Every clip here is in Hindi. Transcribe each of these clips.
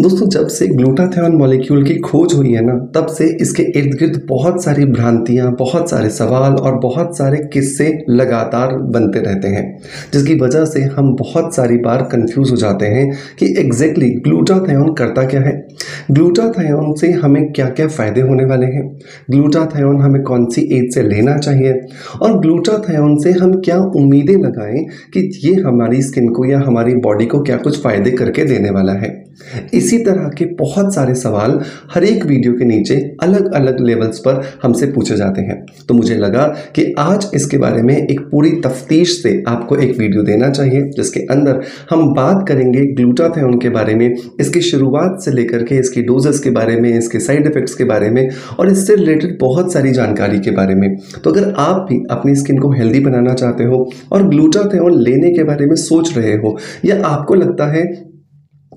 दोस्तों, जब से ग्लूटाथियोन मॉलिक्यूल की खोज हुई है ना, तब से इसके इर्द गिर्द बहुत सारी भ्रांतियाँ, बहुत सारे सवाल और बहुत सारे किस्से लगातार बनते रहते हैं, जिसकी वजह से हम बहुत सारी बार कंफ्यूज हो जाते हैं कि एग्जैक्टली ग्लूटाथियोन करता क्या है। ग्लूटाथियोन से हमें क्या क्या फ़ायदे होने वाले हैं? ग्लूटाथियोन हमें कौन सी एज से लेना चाहिए? और ग्लूटाथियोन से हम क्या उम्मीदें लगाएँ कि ये हमारी स्किन को या हमारी बॉडी को क्या कुछ फ़ायदे करके देने वाला है? इसी तरह के बहुत सारे सवाल हर एक वीडियो के नीचे अलग अलग लेवल्स पर हमसे पूछे जाते हैं। तो मुझे लगा कि आज इसके बारे में एक पूरी तफ्तीश से आपको एक वीडियो देना चाहिए, जिसके अंदर हम बात करेंगे ग्लूटाथियोन के बारे में, इसकी शुरुआत से लेकर के इसकी डोजेस के बारे में, इसके साइड इफ़ेक्ट्स के बारे में और इससे रिलेटेड बहुत सारी जानकारी के बारे में। तो अगर आप भी अपनी स्किन को हेल्दी बनाना चाहते हो और ग्लूटाथियोन लेने के बारे में सोच रहे हो या आपको लगता है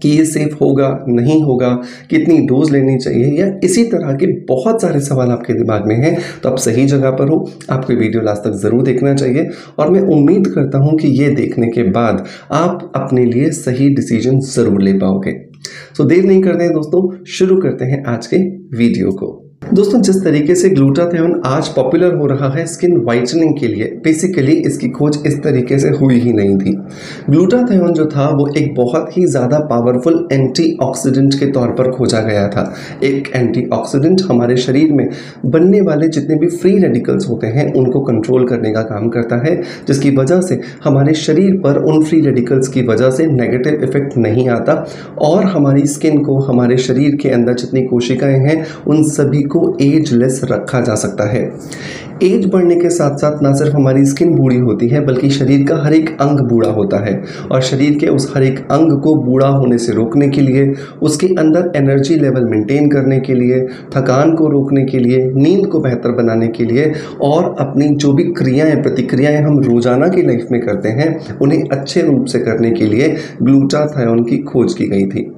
कि ये सेफ़ होगा, नहीं होगा, कितनी डोज लेनी चाहिए, या इसी तरह के बहुत सारे सवाल आपके दिमाग में हैं तो आप सही जगह पर हो, आपको वीडियो लास्ट तक ज़रूर देखना चाहिए। और मैं उम्मीद करता हूँ कि ये देखने के बाद आप अपने लिए सही डिसीज़न ज़रूर ले पाओगे। सो देर नहीं करते हैं दोस्तों, शुरू करते हैं आज के वीडियो को। दोस्तों, जिस तरीके से ग्लूटाथियोन आज पॉपुलर हो रहा है स्किन वाइटनिंग के लिए बेसिकली इसकी खोज इस तरीके से हुई ही नहीं थी। ग्लूटाथियोन जो था, वो एक बहुत ही ज़्यादा पावरफुल एंटीऑक्सीडेंट के तौर पर खोजा गया था। एक एंटीऑक्सीडेंट हमारे शरीर में बनने वाले जितने भी फ्री रेडिकल्स होते हैं, उनको कंट्रोल करने का काम करता है, जिसकी वजह से हमारे शरीर पर उन फ्री रेडिकल्स की वजह से नेगेटिव इफ़ेक्ट नहीं आता। और हमारी स्किन को, हमारे शरीर के अंदर जितनी कोशिकाएँ हैं, उन सभी को एजलेस रखा जा सकता है। एज बढ़ने के साथ साथ ना सिर्फ़ हमारी स्किन बूढ़ी होती है, बल्कि शरीर का हर एक अंग बूढ़ा होता है। और शरीर के उस हर एक अंग को बूढ़ा होने से रोकने के लिए, उसके अंदर एनर्जी लेवल मेंटेन करने के लिए, थकान को रोकने के लिए, नींद को बेहतर बनाने के लिए, और अपनी जो भी क्रियाएँ, प्रतिक्रियाएँ हम रोज़ाना की लाइफ में करते हैं, उन्हें अच्छे रूप से करने के लिए ग्लूटाथायोन की खोज की गई थी।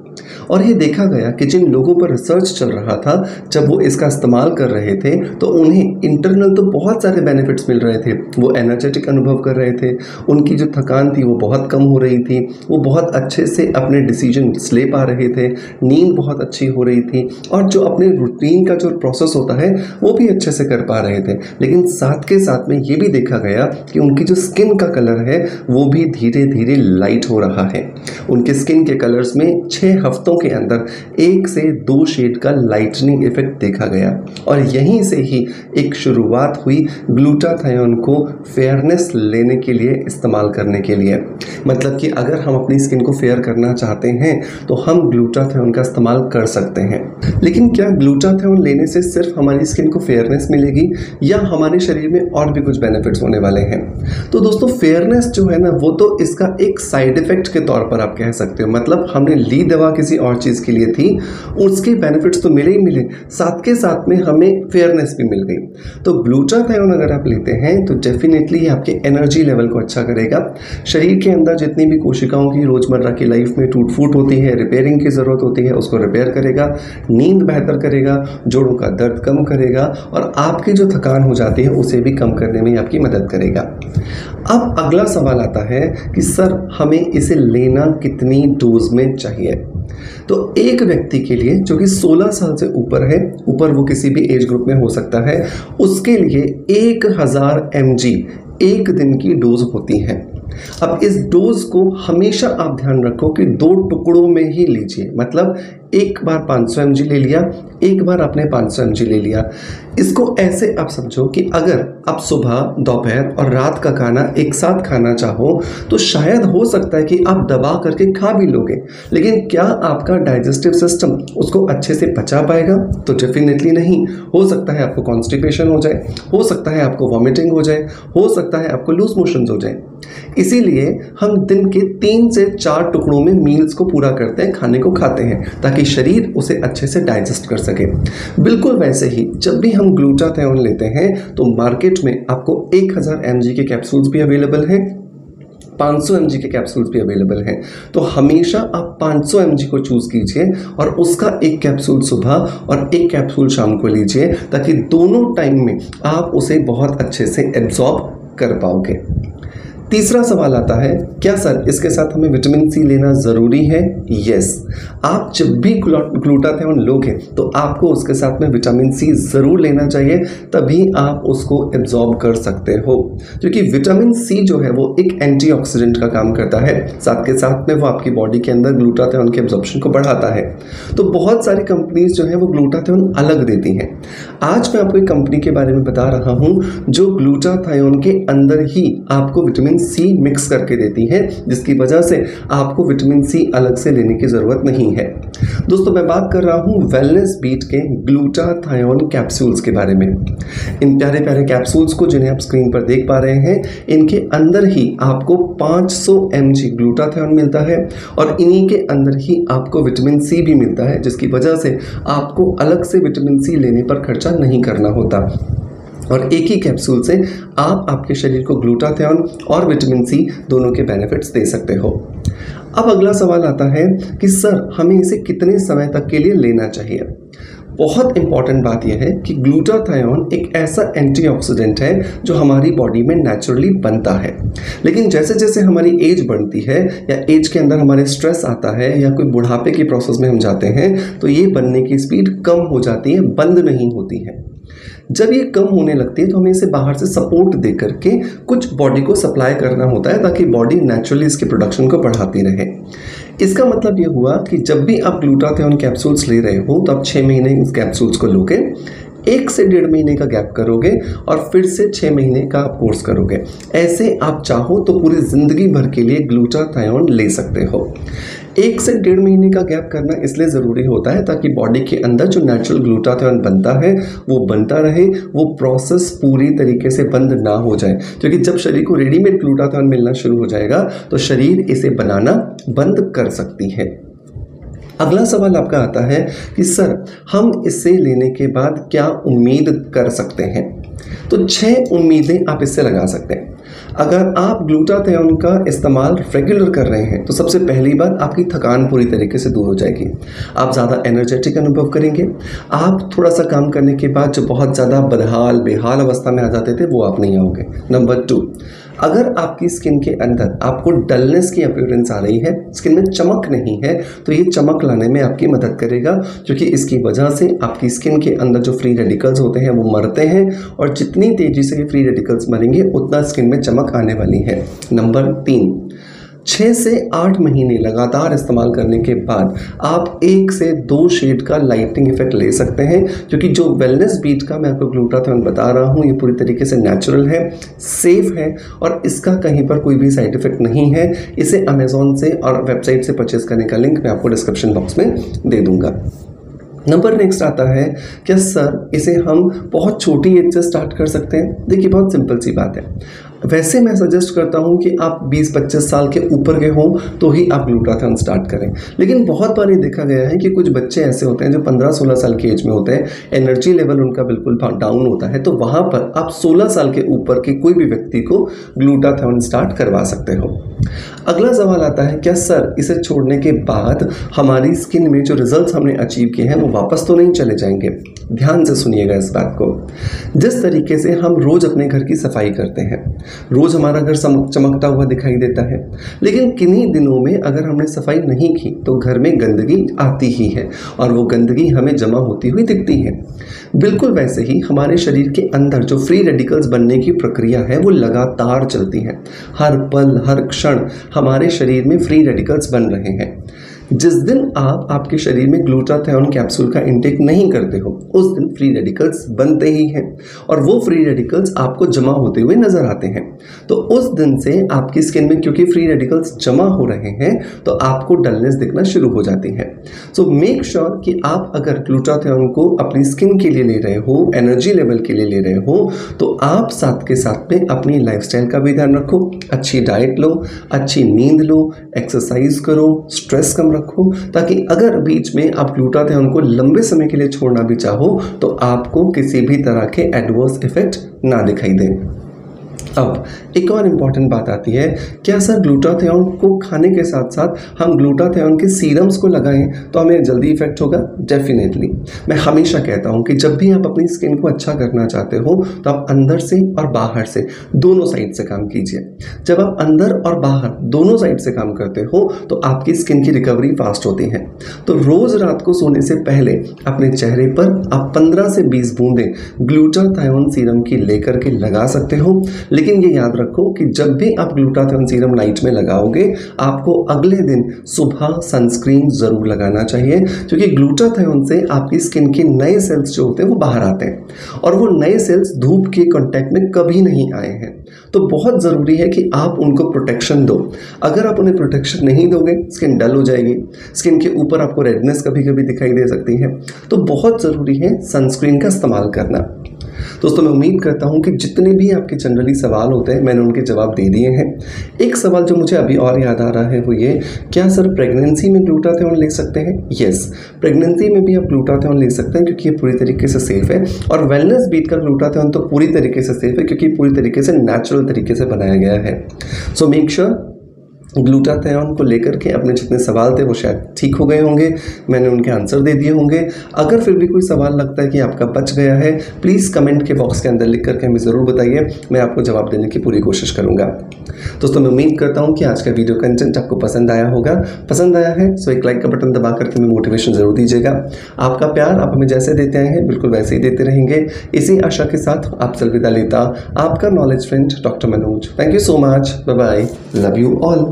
और ये देखा गया कि जिन लोगों पर रिसर्च चल रहा था, जब वो इसका इस्तेमाल कर रहे थे तो उन्हें इंटरनल तो बहुत सारे बेनिफिट्स मिल रहे थे। वो एनर्जेटिक अनुभव कर रहे थे। उनकी जो थकान थी, वो बहुत कम हो रही थी। वो बहुत अच्छे से अपने डिसीज़न ले पा रहे थे। नींद बहुत अच्छी हो रही थी। और जो अपने रूटीन का जो प्रोसेस होता है, वो भी अच्छे से कर पा रहे थे। लेकिन साथ के साथ में ये भी देखा गया कि उनकी जो स्किन का कलर है, वो भी धीरे धीरे लाइट हो रहा है। उनके स्किन के कलर्स में छः हफ्तों के अंदर एक से दो शेड का लाइटनिंग इफ़ेक्ट देखा गया। और यहीं से ही एक शुरुआत हुई ग्लूटाथायोन को फेयरनेस लेने के लिए इस्तेमाल करने के लिए। मतलब कि अगर हम अपनी स्किन को फेयर करना चाहते हैं तो हम ग्लूटाथायोन का इस्तेमाल कर सकते हैं। लेकिन क्या ग्लूटाथायोन लेने से सिर्फ़ हमारी स्किन को फेयरनेस मिलेगी, या हमारे शरीर में और भी कुछ बेनिफिट्स होने वाले हैं? तो दोस्तों फेयरनेस जो है ना, वो तो इसका एक साइड इफ़ेक्ट के तौर पर आप कह सकते हो। मतलब हमने ली दवा किसी और चीज़ के लिए थी, उसके बेनिफिट्स तो मिले ही मिले। साथ के साथ में हमें फेयरनेस भी मिल गई। तो ग्लूटाथायोन अगर आप लेते हैं तो डेफिनेटली आपके एनर्जी लेवल को अच्छा करेगा। शरीर के अंदर जितनी भी कोशिकाओं की रोज़मर्रा की लाइफ में टूट फूट होती है रिपेयरिंग की ज़रूरत होती है, उसको रिपेयर करेगा। नींद बेहतर करेगा, जोड़ों का दर्द कम करेगा और आपकी जो थकान हो जाती है, उसे भी कम करने में आपकी मदद करेगा। अब अगला सवाल आता है कि, सर, हमें इसे लेना कितनी डोज में चाहिए? तो एक व्यक्ति के लिए, जो कि 16 साल से ऊपर है, ऊपर वो किसी भी एज ग्रुप में हो सकता है, उसके लिए एक हज़ार एम एक दिन की डोज होती है। अब इस डोज को हमेशा आप ध्यान रखो कि दो टुकड़ों में ही लीजिए। मतलब एक बार 500 सौ ले लिया, एक बार आपने 500 सौ ले लिया। इसको ऐसे आप समझो कि अगर आप सुबह, दोपहर और रात का खाना एक साथ खाना चाहो तो शायद हो सकता है कि आप दबा करके खा भी लोगे। लेकिन क्या आपका डाइजेस्टिव सिस्टम उसको अच्छे से पचा पाएगा? तो डेफिनेटली नहीं। हो सकता है आपको कॉन्स्टिपेशन हो जाए, हो सकता है आपको वॉमिटिंग हो जाए, हो सकता है आपको लूज मोशन हो जाए। इसीलिए हम दिन के तीन से चार टुकड़ों में मील्स को पूरा करते हैं, खाने को खाते हैं, ताकि शरीर उसे अच्छे से डाइजेस्ट कर सके। बिल्कुल वैसे ही, जब भी हम ग्लूटाथेन लेते हैं तो मार्केट में आपको 1000 हज़ार के कैप्सूल्स भी अवेलेबल हैं 500 सौ के कैप्सूल्स भी अवेलेबल हैं। तो हमेशा आप 500 सौ को चूज़ कीजिए और उसका एक कैप्सूल सुबह और एक कैप्सूल शाम को लीजिए, ताकि दोनों टाइम में आप उसे बहुत अच्छे से एब्जॉर्ब कर पाओगे। तीसरा सवाल आता है, क्या सर इसके साथ हमें विटामिन सी लेना ज़रूरी है? यस आप जब भी ग्लूटाथियोन लोगे तो आपको उसके साथ में विटामिन सी ज़रूर लेना चाहिए, तभी आप उसको एब्जॉर्ब कर सकते हो। क्योंकि विटामिन सी जो है, वो एक एंटीऑक्सीडेंट का काम करता है। साथ के साथ में वो आपकी बॉडी के अंदर ग्लूटाथियोन के एब्जॉर्प्शन को बढ़ाता है। तो बहुत सारी कंपनीज़ जो है, वो ग्लूटाथियोन अलग देती हैं। आज मैं आपको एक कंपनी के बारे में बता रहा हूँ, जो ग्लूटाथायोन के अंदर ही आपको विटामिन सी मिक्स करके देती है, जिसकी वजह से आपको विटामिन सी अलग से लेने की ज़रूरत नहीं है। दोस्तों, मैं बात कर रहा हूँ वेलनेस बीट के ग्लूटाथायोन कैप्सूल्स के बारे में। इन प्यारे प्यारे कैप्सूल्स को जिन्हें आप स्क्रीन पर देख पा रहे हैं, इनके अंदर ही आपको 500 सौ ग्लूटाथायोन मिलता है और इन्हीं के अंदर ही आपको विटामिन सी भी मिलता है, जिसकी वजह से आपको अलग से विटामिन सी लेने पर खर्चा नहीं करना होता। और एक ही कैप्सूल से आप आपके शरीर को ग्लूटाथियन और विटामिन सी दोनों के बेनिफिट्स दे सकते हो। अब अगला सवाल आता है कि, सर, हमें इसे कितने समय तक के लिए लेना चाहिए? बहुत इंपॉर्टेंट बात यह है कि ग्लूटाथायोन एक ऐसा एंटीऑक्सीडेंट है जो हमारी बॉडी में नेचुरली बनता है। लेकिन जैसे जैसे हमारी एज बढ़ती है या एज के अंदर हमारे स्ट्रेस आता है या कोई बुढ़ापे के प्रोसेस में हम जाते हैं तो ये बनने की स्पीड कम हो जाती है, बंद नहीं होती है। जब ये कम होने लगती है तो हमें इसे बाहर से सपोर्ट दे करके कुछ बॉडी को सप्लाई करना होता है, ताकि बॉडी नेचुरली इसके प्रोडक्शन को बढ़ाती रहे। इसका मतलब ये हुआ कि जब भी आप ग्लूटाथियोन कैप्सूल्स ले रहे हो तो आप छः महीने इस कैप्सूल्स को लोगे, एक से डेढ़ महीने का गैप करोगे, और फिर से छः महीने का आप कोर्स करोगे। ऐसे आप चाहो तो पूरी ज़िंदगी भर के लिए ग्लूटाथायोन ले सकते हो। एक से डेढ़ महीने का गैप करना इसलिए ज़रूरी होता है ताकि बॉडी के अंदर जो नेचुरल ग्लूटाथियोन बनता है, वो बनता रहे, वो प्रोसेस पूरी तरीके से बंद ना हो जाए। क्योंकि जब शरीर को रेडीमेड ग्लूटाथियोन मिलना शुरू हो जाएगा तो शरीर इसे बनाना बंद कर सकती है। अगला सवाल आपका आता है कि, सर, हम इसे लेने के बाद क्या उम्मीद कर सकते हैं? तो छह उम्मीदें आप इससे लगा सकते हैं। अगर आप ग्लूटाथियोन का इस्तेमाल रेगुलर कर रहे हैं तो सबसे पहली बात आपकी थकान पूरी तरीके से दूर हो जाएगी। आप ज़्यादा एनर्जेटिक अनुभव करेंगे। आप थोड़ा सा काम करने के बाद जो बहुत ज़्यादा बदहाल बेहाल अवस्था में आ जाते थे, वो आप नहीं आओगे। नंबर टू अगर आपकी स्किन के अंदर आपको डलनेस की अपीयरेंस आ रही है, स्किन में चमक नहीं है तो ये चमक लाने में आपकी मदद करेगा, क्योंकि इसकी वजह से आपकी स्किन के अंदर जो फ्री रेडिकल्स होते हैं, वो मरते हैं, और जितनी तेज़ी से ये फ्री रेडिकल्स मरेंगे, उतना स्किन में चमक आने वाली है। नंबर तीन छः से आठ महीने लगातार इस्तेमाल करने के बाद आप एक से दो शेड का लाइटिंग इफ़ेक्ट ले सकते हैं क्योंकि जो वेलनेस बीट का मैं आपको ग्लूटाथन बता रहा हूँ, ये पूरी तरीके से नेचुरल है सेफ़ है, और इसका कहीं पर कोई भी साइड इफ़ेक्ट नहीं है। इसे अमेजोन से और वेबसाइट से परचेज करने का लिंक मैं आपको डिस्क्रिप्शन बॉक्स में दे दूँगा। नंबर नेक्स्ट आता है, क्या सर इसे हम बहुत छोटी एज से स्टार्ट कर सकते हैं? देखिए, बहुत सिंपल सी बात है। वैसे मैं सजेस्ट करता हूँ कि आप 20-25 साल के ऊपर के हों तो ही आप ग्लूटाथन स्टार्ट करें। लेकिन बहुत बार ये देखा गया है कि कुछ बच्चे ऐसे होते हैं जो 15-16 साल की एज में होते हैं एनर्जी लेवल उनका बिल्कुल डाउन होता है तो वहाँ पर आप 16 साल के ऊपर के कोई भी व्यक्ति को ग्लूटाथन स्टार्ट करवा सकते हो। अगला सवाल आता है, क्या सर इसे छोड़ने के बाद हमारी स्किन में जो रिज़ल्ट हमने अचीव किए हैं, वो वापस तो नहीं चले जाएँगे? ध्यान से सुनिएगा इस बात को। जिस तरीके से हम रोज़ अपने घर की सफ़ाई करते हैं, रोज़ हमारा घर चमकता हुआ दिखाई देता है। लेकिन किन्हीं दिनों में अगर हमने सफ़ाई नहीं की तो घर में गंदगी आती ही है और वो गंदगी हमें जमा होती हुई दिखती है। बिल्कुल वैसे ही हमारे शरीर के अंदर जो फ्री रेडिकल्स बनने की प्रक्रिया है, वो लगातार चलती है। हर पल, हर क्षण हमारे शरीर में फ्री रेडिकल्स बन रहे हैं। जिस दिन आप आपके शरीर में ग्लूटाथियोन कैप्सूल का इंटेक नहीं करते हो, उस दिन फ्री रेडिकल्स बनते ही हैं। और वो फ्री रेडिकल्स आपको जमा होते हुए नज़र आते हैं। तो उस दिन से आपकी स्किन में क्योंकि फ्री रेडिकल्स जमा हो रहे हैं तो आपको डलनेस दिखना शुरू हो जाती है। सो मेक श्योर कि आप अगर ग्लूटाथियोन को अपनी स्किन के लिए ले रहे हो एनर्जी लेवल के लिए ले रहे हो तो आप साथ के साथ में अपनी लाइफ का भी ध्यान रखो। अच्छी डाइट लो, अच्छी नींद लो एक्सरसाइज करो स्ट्रेस कम रखो, ताकि अगर बीच में आप लूटाते हैं, उनको लंबे समय के लिए छोड़ना भी चाहो तो आपको किसी भी तरह के एडवर्स इफ़ेक्ट ना दिखाई दें। अब एक और इंपॉर्टेंट बात आती है, क्या सर ग्लूटाथियोन को खाने के साथ साथ हम ग्लूटाथियोन के सीरम्स को लगाएँ तो हमें जल्दी इफ़ेक्ट होगा? डेफिनेटली मैं हमेशा कहता हूँ कि जब भी आप अपनी स्किन को अच्छा करना चाहते हो तो आप अंदर से और बाहर से दोनों साइड से काम कीजिए। जब आप अंदर और बाहर दोनों साइड से काम करते हो तो आपकी स्किन की रिकवरी फास्ट होती है। तो रोज़ रात को सोने से पहले अपने चेहरे पर आप 15 से 20 बूंदें ग्लूटाथायोन सीरम की लेकर के लगा सकते हो। लेकिन ये याद रखो कि जब भी आप ग्लूटाथियोन सीरम नाइट में लगाओगे, आपको अगले दिन सुबह सनस्क्रीन ज़रूर लगाना चाहिए, क्योंकि ग्लूटाथियोन से आपकी स्किन के नए सेल्स जो होते हैं, वो बाहर आते हैं। और वो नए सेल्स धूप के कांटेक्ट में कभी नहीं आए हैं। तो बहुत ज़रूरी है कि आप उनको प्रोटेक्शन दो। अगर आप उन्हें प्रोटेक्शन नहीं दोगे स्किन डल हो जाएगी। स्किन के ऊपर आपको रेडनेस कभी कभी दिखाई दे सकती है। तो बहुत ज़रूरी है सनस्क्रीन का इस्तेमाल करना। दोस्तों, मैं उम्मीद करता हूँ कि जितने भी आपके जनरली सवाल होते हैं, मैंने उनके जवाब दे दिए हैं। एक सवाल जो मुझे अभी और याद आ रहा है, वो ये, क्या सर प्रेगनेंसी में ग्लूटाथियोन ले सकते हैं? यस प्रेगनेंसी में भी आप ग्लूटाथियोन ले सकते हैं, क्योंकि ये पूरी तरीके से सेफ़ है। और वेलनेस बीट का ग्लूटाथियोन तो पूरी तरीके से सेफ़ है, क्योंकि पूरी तरीके से नेचुरल तरीके से बनाया गया है। सो मेक श्योर ग्लूटाथेन को लेकर के अपने जितने सवाल थे वो शायद ठीक हो गए होंगे। मैंने उनके आंसर दे दिए होंगे। अगर फिर भी कोई सवाल लगता है कि आपका बच गया है प्लीज़ कमेंट के बॉक्स के अंदर लिख करके हमें ज़रूर बताइए। मैं आपको जवाब देने की पूरी कोशिश करूँगा। दोस्तों, मैं उम्मीद करता हूँ कि आज का वीडियो कंटेंट आपको पसंद आया होगा। पसंद आया है सो एक लाइक का बटन दबा करके हमें मोटिवेशन ज़रूर दीजिएगा। आपका प्यार आप हमें जैसे देते आए हैं, बिल्कुल वैसे ही देते रहेंगे। इसी आशा के साथ आपसे अलविदा लेता, आपका knowledge friend doctor Manoj thank you so much bye bye love you all